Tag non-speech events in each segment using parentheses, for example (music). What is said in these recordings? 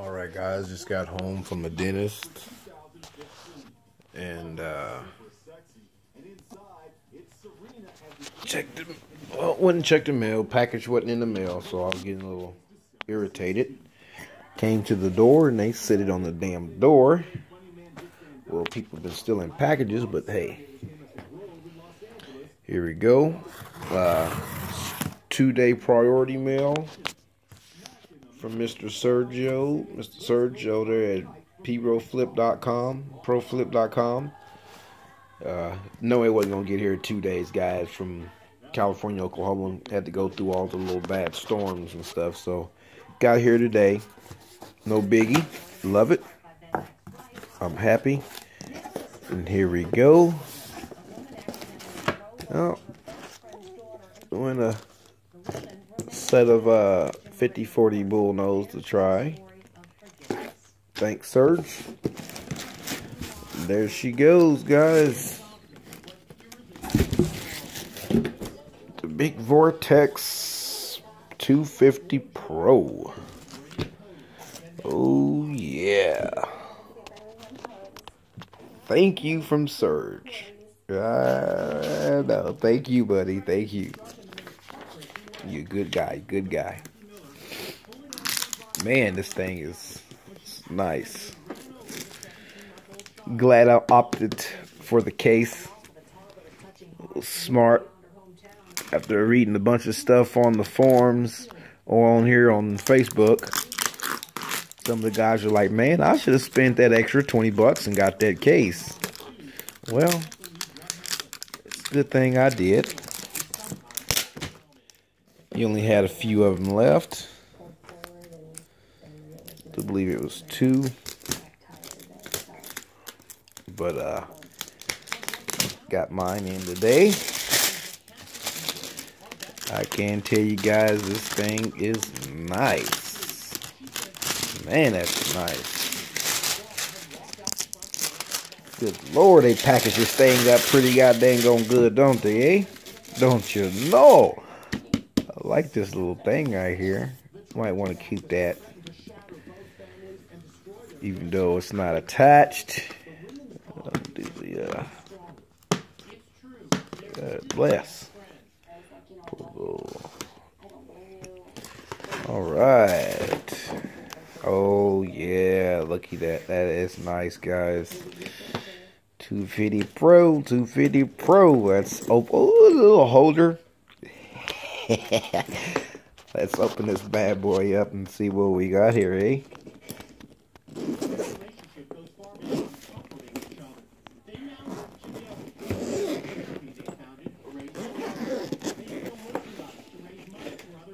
All right, guys, just got home from the dentist, and uh, checked the well, went and checked the mail. Package wasn't in the mail, so I was getting a little irritated. Came to the door, and they set it on the damn door. Well, people have been stealing packages, but hey, here we go. Uh, two-day priority mail from Mr. Sergio. Mr. Sergio there at PiroFlip.com, PiroFlip.com. Uh, no, it wasn't going to get here two days, guys, from California, Oklahoma. Had to go through all the little bad storms and stuff. So, got here today. No biggie. Love it. I'm happy. And here we go. Oh, doing a set of uh 50-40 bull nose to try. Thanks, Serge. There she goes, guys. The Big Vortex 250 Pro. Oh, yeah. Thank you from Serge. Uh, no, thank you, buddy. Thank you. You good guy, good guy. Man, this thing is nice. Glad I opted for the case. Smart. After reading a bunch of stuff on the forums or on here on Facebook, some of the guys are like, man, I should have spent that extra 20 bucks and got that case. Well, it's good thing I did. You only had a few of them left. I believe it was two. But, uh, got mine in today. I can tell you guys this thing is nice. Man, that's nice. Good lord, they package this thing up pretty goddamn going good, don't they, eh? Don't you know? I like this little thing right here. Might want to keep that. Even though it's not attached. Do the, uh, God bless. Alright. Oh, yeah. Looky that. That is nice, guys. 250 Pro. 250 Pro. Let's open. Oh, little holder. (laughs) Let's open this bad boy up and see what we got here, eh?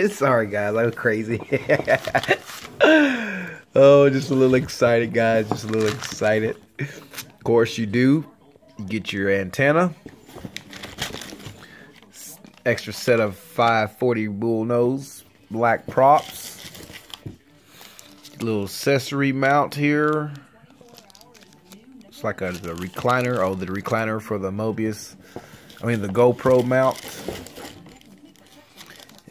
(laughs) Sorry, guys, I was crazy. (laughs) oh, just a little excited, guys. Just a little excited. Of course, you do. You get your antenna. Extra set of 540 bull nose black props. Little accessory mount here. It's like a the recliner. Oh, the recliner for the Mobius. I mean the GoPro mount.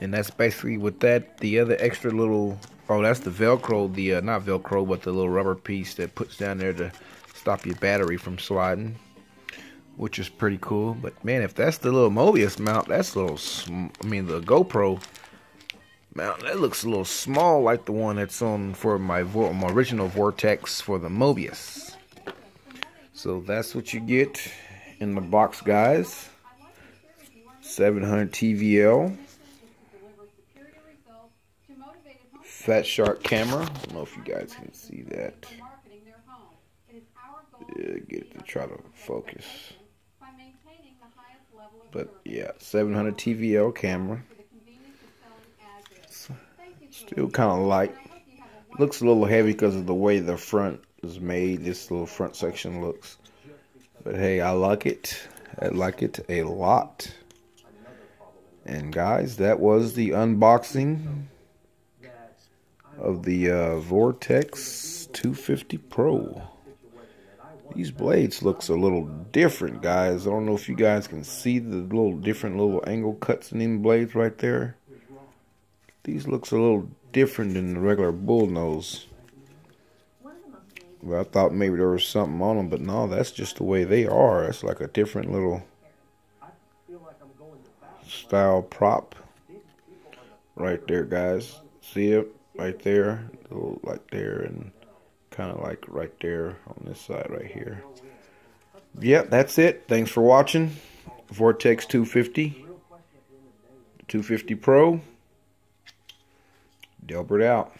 And that's basically with that. The other extra little, oh, that's the Velcro, the, uh, not Velcro, but the little rubber piece that puts down there to stop your battery from sliding. Which is pretty cool. But, man, if that's the little Mobius mount, that's a little, I mean, the GoPro mount, that looks a little small like the one that's on for my, my original Vortex for the Mobius. So, that's what you get in the box, guys. 700 TVL. Fat Shark camera. I don't know if you guys can see that. Yeah, get to try to focus. But yeah, 700 TVL camera. Still kind of light. Looks a little heavy because of the way the front is made. This little front section looks. But hey, I like it. I like it a lot. And guys, that was the unboxing of the uh, Vortex 250 Pro. These blades looks a little different, guys. I don't know if you guys can see the little different little angle cuts in these blades right there. These looks a little different than the regular bullnose. Well, I thought maybe there was something on them, but no, that's just the way they are. It's like a different little style prop right there, guys. See it right there, little like there, and kind of like right there on this side right here. Yep, that's it. Thanks for watching. Vortex 250, 250 Pro. Delbert out.